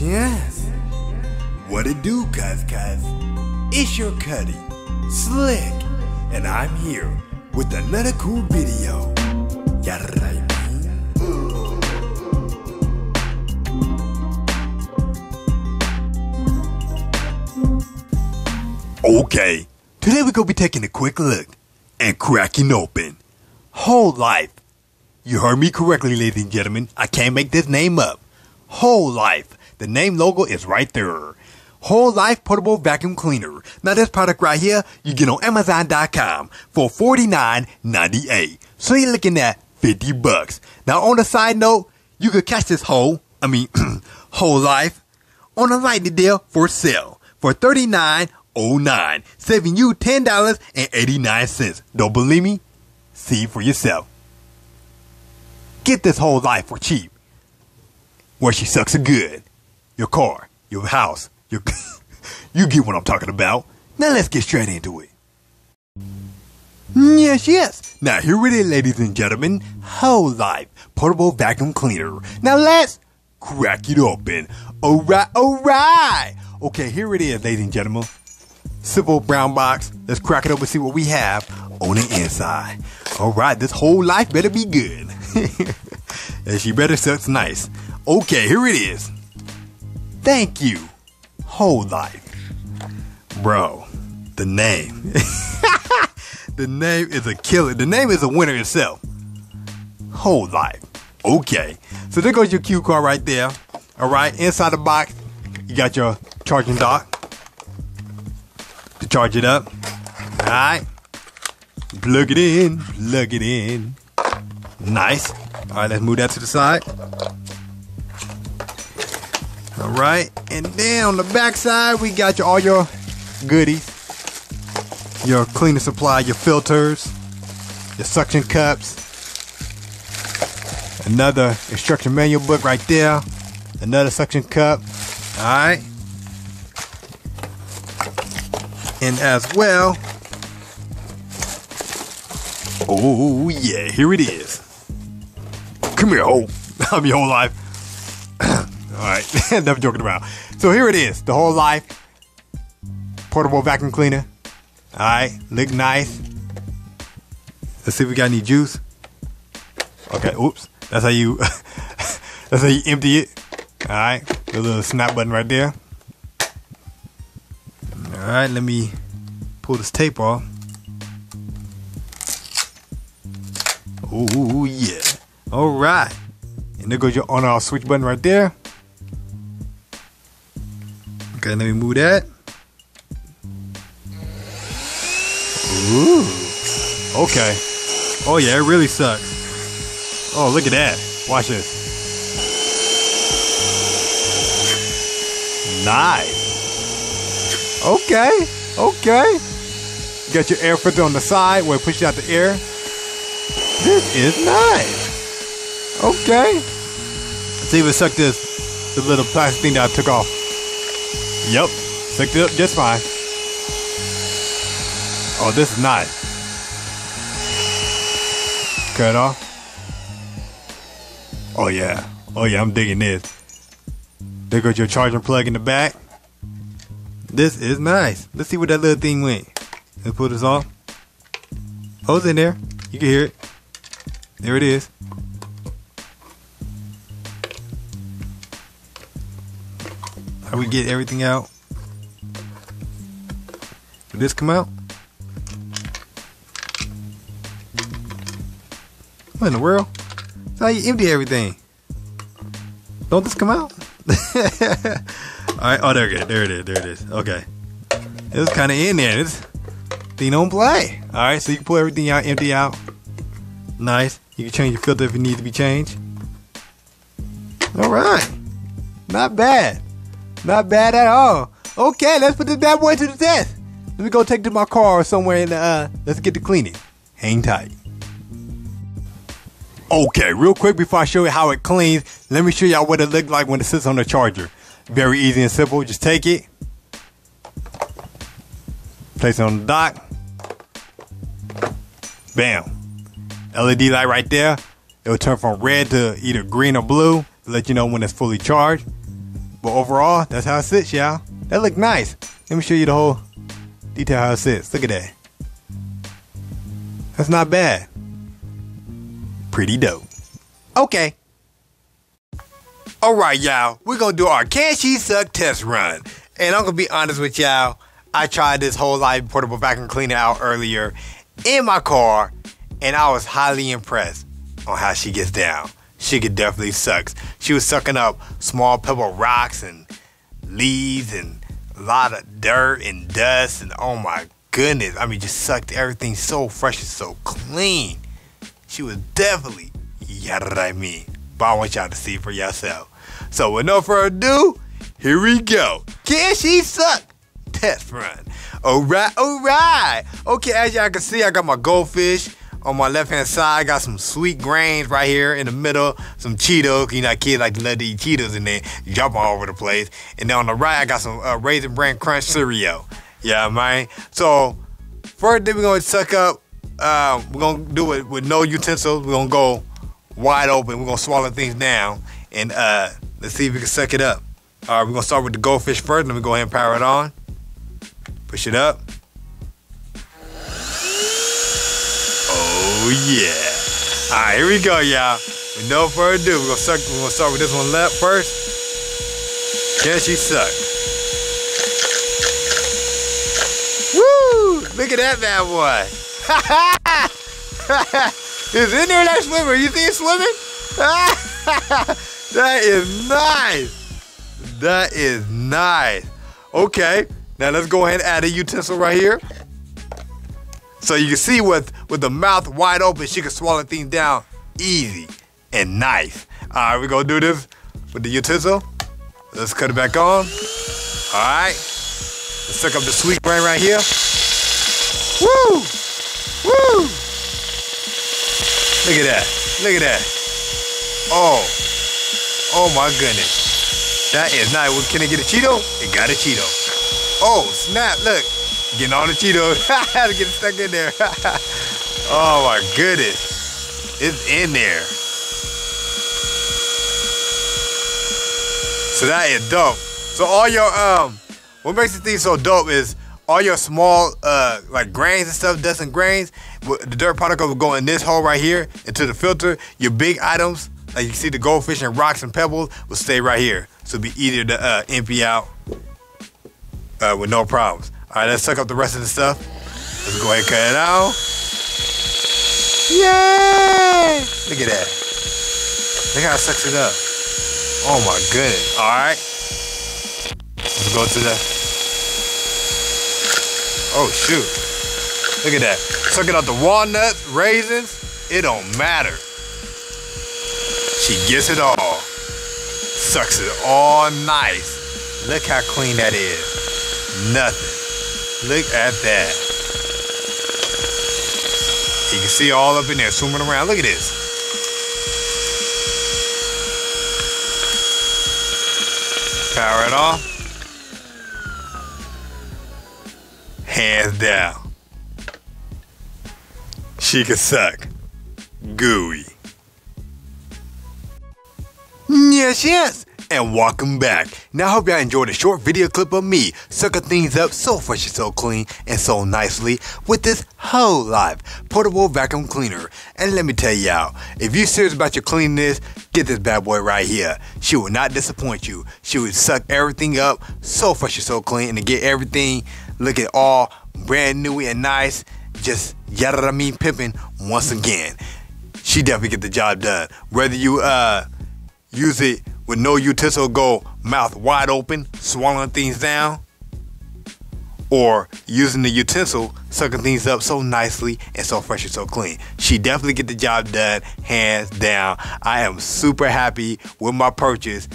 Yes. What it do, cuz cuz? It's your Cuddy, Slick, and I'm here with another cool video. Ya right. Okay, today we're gonna be taking a quick look and cracking open Whole Life. You heard me correctly, ladies and gentlemen. I can't make this name up. Whole Life. The name logo is right there. Whole Life Portable Vacuum Cleaner. Now this product right here, you get on Amazon.com for $49.98. So you're looking at 50 bucks. Now on the side note, you could catch this whole, I mean, Whole Life on a lightning deal for sale for $39.09, saving you $10.89. Don't believe me? See for yourself. Get this whole life for cheap. Where she sucks a good. Your car, your house, your you get what I'm talking about. Now let's get straight into it. Yes, yes. Now here it is, ladies and gentlemen. Whole Life Portable Vacuum Cleaner. Now let's crack it open. Alright, alright. Okay, here it is, ladies and gentlemen. Simple brown box. Let's crack it open and see what we have on the inside. Alright, this whole life better be good. and she better sucks nice. Okay, here it is. Thank you. Whole life. Bro, the name. the name is a killer. The name is a winner itself. Whole life. Okay. So there goes your cue card right there. Alright, inside the box, you got your charging dock to charge it up. Alright. Plug it in. Plug it in. Nice. Alright, let's move that to the side. Alright. And then on the back side, we got your all your goodies. Your cleaning supply, your filters, your suction cups. Another instruction manual book right there. Another suction cup. Alright. And as well, oh yeah, here it is. Come here, ho. I'm your whole life. Alright, enough joking around. So here it is, the whole life portable vacuum cleaner. Alright, look nice. Let's see if we got any juice. Okay, oops. That's how you that's how you empty it. Alright, the little snap button right there. Alright, let me pull this tape off. Ooh, yeah. Alright. And there goes your on off switch button right there. Okay, let me move that. Ooh. Okay. Oh yeah, it really sucks. Oh, look at that. Watch this. Nice. Okay. Okay. Got your air filter on the side where it pushes out the air. This is nice. Okay. Let's see if this the little plastic thing that I took off. Yep. Sucked it up just fine. Oh, this is nice. Cut off. Oh yeah. Oh yeah, I'm digging this. There goes your charging plug in the back. This is nice. Let's see where that little thing went. Let's put this off. Oh, it's in there. You can hear it. There it is. How we get everything out? Did this come out? What in the world? How you empty everything. Don't this come out? Alright, oh there it is. There it is. There it is. Okay. It was kinda in there. This thing don't play. Alright, so you can pull everything out, empty out. Nice. You can change your filter if it needs to be changed. Alright. Not bad. Not bad at all. Okay, let's put this bad boy to the test. Let me go take it to my car or somewhere and uh let's get the cleaning. Hang tight. Okay, real quick before I show you how it cleans, let me show y'all what it looked like when it sits on the charger. Very easy and simple. Just take it, place it on the dock. Bam. LED light right there. It'll turn from red to either green or blue to let you know when it's fully charged. But overall, that's how it sits, y'all. That look nice. Let me show you the whole detail how it sits. Look at that. That's not bad. Pretty dope. Okay. Alright, y'all. We're gonna do our Can She Suck test run. And I'm gonna be honest with y'all. I tried this whole life portable vacuum cleaner out earlier in my car, and I was highly impressed on how she gets down. She could definitely suck. She was sucking up small pebble rocks and leaves and a lot of dirt and dust and oh my goodness. I mean just sucked everything so fresh and so clean. She was definitely yada I mean. But I want y'all to see for yourself. So with no further ado, here we go. Can she suck? Test run. Alright, alright. Okay, as y'all can see, I got my goldfish on my left hand side, I got some sweet grains right here in the middle, some Cheetos. You know, kids like to love to eat Cheetos and then jump all over the place. And then on the right, I got some uh, Raisin Bran Crunch cereal. Yeah, man. So first thing we're gonna suck up. Uh, we're gonna do it with no utensils. We're gonna go wide open. We're gonna swallow things down, and uh, let's see if we can suck it up. All right, we're gonna start with the goldfish first. Let me go ahead and power it on. Push it up. Oh yeah. Alright, here we go, y'all. With no further ado, we're gonna suck we're gonna start with this one left first. Can she suck? Woo! Look at that bad boy. is in there like swimmer. You see it swimming? that is nice. That is nice. Okay, now let's go ahead and add a utensil right here. So you can see with, with the mouth wide open, she can swallow things down easy and nice. All right, we're gonna do this with the utensil. Let's cut it back on. All right, let's suck up the sweet brain right here. Woo! Woo! Look at that. Look at that. Oh. Oh my goodness. That is nice. Can I get a Cheeto? It got a Cheeto. Oh, snap. Look. Getting all the Cheetos. to get stuck in there. oh my goodness. It's in there. So that is dope. So all your um what makes this thing so dope is all your small uh like grains and stuff, dust and grains, the dirt particle will go in this hole right here into the filter. Your big items, like you see the goldfish and rocks and pebbles, will stay right here. So it'll be easier to uh, empty out uh, with no problems. All right, let's suck up the rest of the stuff. Let's go ahead and cut it out. Yay! Look at that. Look how it sucks it up. Oh my goodness. All right. Let's go to the. Oh shoot. Look at that. Sucking out the walnuts, raisins. It don't matter. She gets it all. Sucks it all nice. Look how clean that is. Nothing. Look at that. You can see all up in there swimming around. Look at this. Power it off. Hands down. She can suck. Gooey. Yes, yes and welcome back. Now I hope y'all enjoyed a short video clip of me sucking things up so fresh and so clean and so nicely with this whole live portable vacuum cleaner. And let me tell y'all, if you're serious about your cleanliness, get this bad boy right here. She will not disappoint you. She will suck everything up so fresh and so clean and to get everything looking all brand new and nice. Just yada I mean pimping once again. She definitely get the job done. Whether you uh use it with no utensil go mouth wide open, swallowing things down, or using the utensil, sucking things up so nicely and so fresh and so clean. She definitely get the job done, hands down. I am super happy with my purchase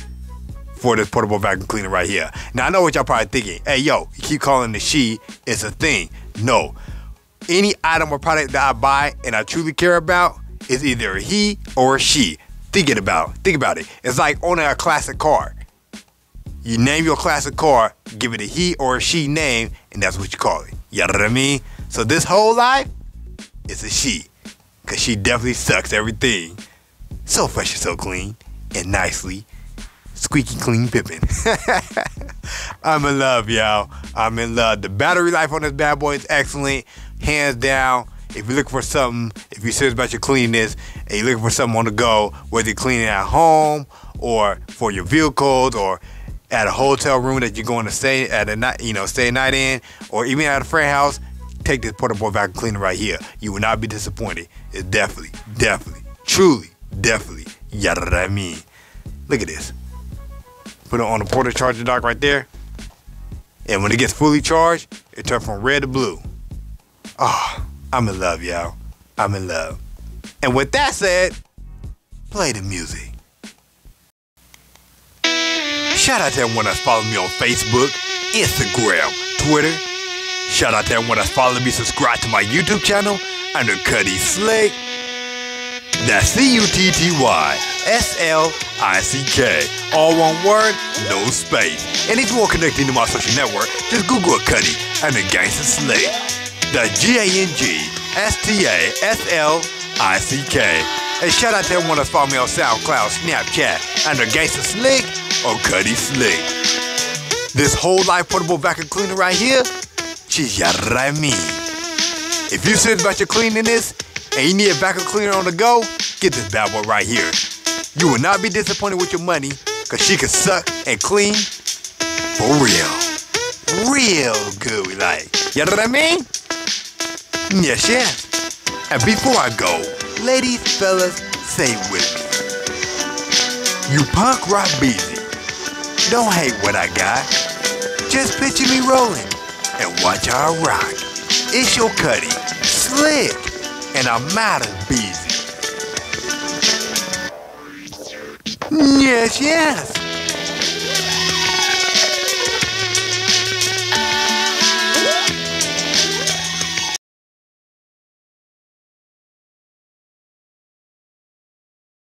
for this portable vacuum cleaner right here. Now I know what y'all probably thinking. Hey yo, you keep calling the she, it's a thing. No. Any item or product that I buy and I truly care about is either a he or a she. Think it about. Think about it. It's like owning a classic car. You name your classic car, give it a he or a she name, and that's what you call it. You know what I mean? So this whole life, is a she. Cause she definitely sucks everything. So fresh and so clean and nicely. Squeaky Clean Pippin. I'm in love, y'all. I'm in love. The battery life on this bad boy is excellent, hands down. If you're looking for something, if you're serious about your cleanliness, and you're looking for something on the go, whether you're cleaning at home or for your vehicles or at a hotel room that you're going to stay at a night, you know, stay a night in, or even at a friend house, take this portable vacuum cleaner right here. You will not be disappointed. It's definitely, definitely, truly, definitely, yada I mean. Look at this. Put it on the portable charger dock right there. And when it gets fully charged, it turns from red to blue. Ah, oh, I'm in love, y'all. I'm in love. And with that said, play the music. Shout out to everyone that's following me on Facebook, Instagram, Twitter. Shout out to everyone that's following me, subscribe to my YouTube channel under Cutty Slick. That's C-U-T-T-Y S-L-I-C-K. All one word, no space. And if you want connecting to my social network, just Google a Cutty under Gangsta Slick. That's G-A-N-G-S-T-A-S-L-I-C-K. And shout out to everyone that's following me on SoundCloud, Snapchat, under Gangsta Slick or Cutty Slick. This whole life portable vacuum cleaner right here, she's I mean. If you're serious about your cleanliness and you need a vacuum cleaner on the go, get this bad boy right here. You will not be disappointed with your money because she can suck and clean for real. Real good, like. You know what I mean? Yes, yes. And before I go, ladies, fellas, say with me. You punk rock busy. Don't hate what I got. Just picture me rolling and watch how I rock. It's your cutty, slick, and I'm out of busy. Yes, yes.